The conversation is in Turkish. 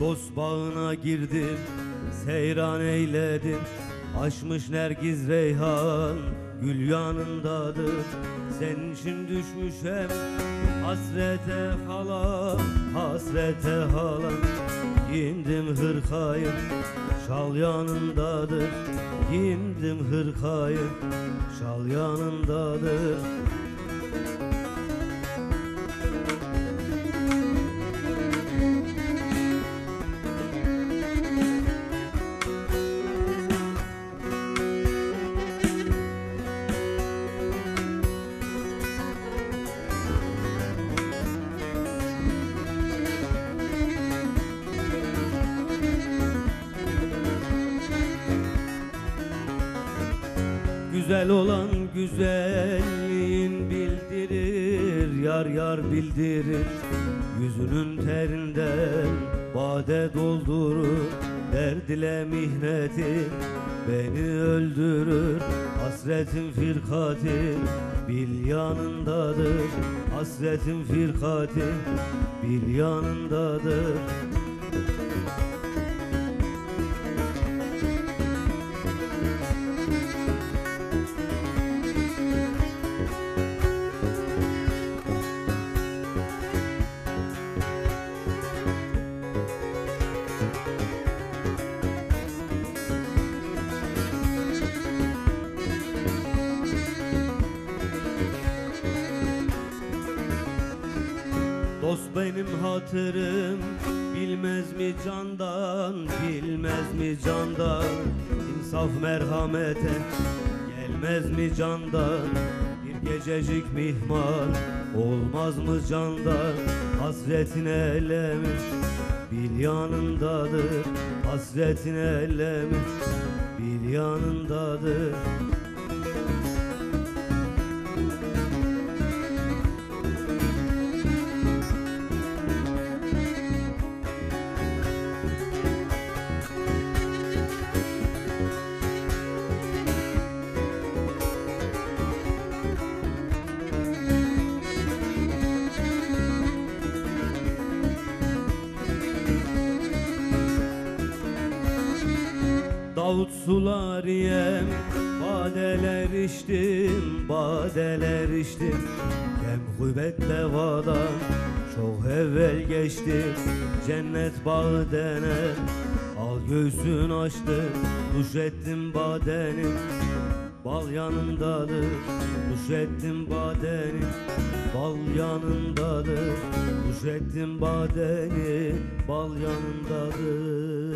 Dost bağına girdim Seyran eyledim. Açmış nergiz reyhan Gül yanındadır. Senin için düşmüşem Hasrete halam Hasrete halam. Giyindim hırkayı Şal yanındadır. Giyindim hırkayı Şal yanındadır Güzel olan güzelliğin bildirir Yar yar bildirir. Yüzünün terinden bade doldurur Derd ile beni öldürür. Hasretin firkatin bil yanındadır. Hasretin firkatin bil yanındadır Dost benim hatırım Bilmez mi candan Bilmez mi candan? İnsaf merhamete Gelmez mi candan? Bir gececik mihman Olmaz mı candan? Hasretin elemi Bil yanındadır. Hasretin elemi Bil yanındadır Davut sular yem Badeler içtim, badeler içtim. Kem gıybet levadan çok evvel geçti. Cennet bağı denen Al göğsün açtı. Duş ettim badenim Bal yanındadır Duş ettim badenim Bal yanındadır Duş ettim badeni Bal yanındadır